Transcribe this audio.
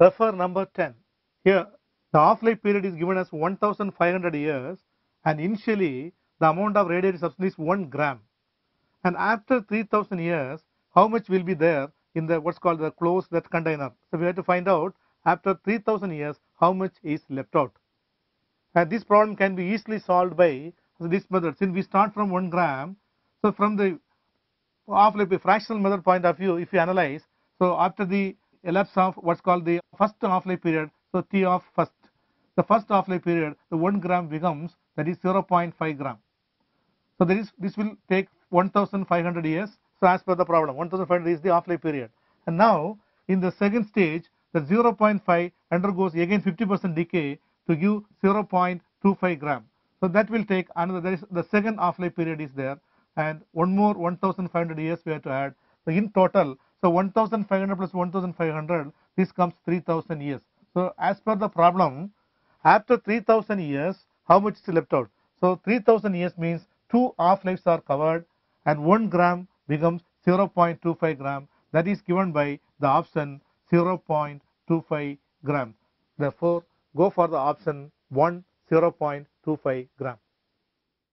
Refer number 10. Here, the half-life period is given as 1500 years and initially the amount of radiated substance is 1 gram. And after 3000 years, how much will be there in the what's called the closed that container. So we have to find out after 3000 years how much is left out. And this problem can be easily solved by this method. Since we start from 1 gram, so from the half-life fractional method point of view, if you analyze, so after the elapse of what's called the first half-life period, so T of first, the first half-life period, the 1 gram becomes that is 0.5 gram. So there is this will take 1500 years. So as per the problem, 1500 is the half-life period. And now in the second stage, the 0.5 undergoes again 50% decay to give 0.25 gram. So that will take another, there is the second half-life period is there and one more 1500 years we have to add. So in total, so 1500 plus 1500, this comes 3000 years. So as per the problem, after 3000 years, how much is left out? So 3000 years means two half-lives are covered and 1 gram becomes 0.25 gram. That is given by the option 0.25 gram. Therefore, go for the option 1 0.25 gram.